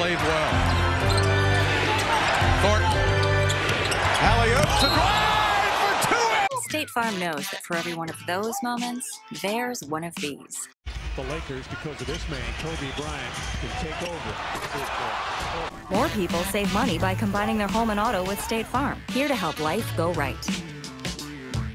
played well. Thornton. Alley up to drive for two. State Farm knows that for every one of those moments, there's one of these. The Lakers, because of this man, Kobe Bryant, can take over. More people save money by combining their home and auto with State Farm. Here to help life go right.